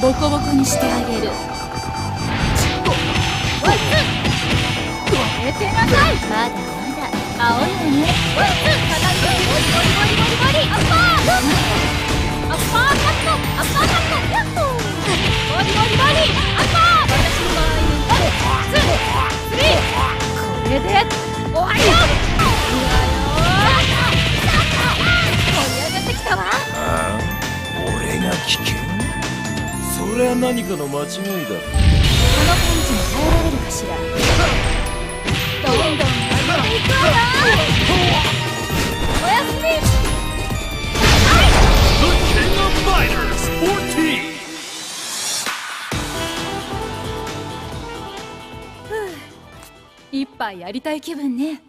ボコボコにしてあげる。ワイツ寝てなさいまだまだ青いわねワイツ叩いてボリボリボリボリボリアッパーアッパーカットアッパーカットヤッホーボリボリボリアッパー私の場合ワンツースリーこれで終わりよいやよ盛り上がって。きたわああ俺が危険それは何かの間違いだ。このパンチに耐えられるかしら？どんどん上げていくわよおやすみ。The King of Fighters 14一杯やりたい気分ね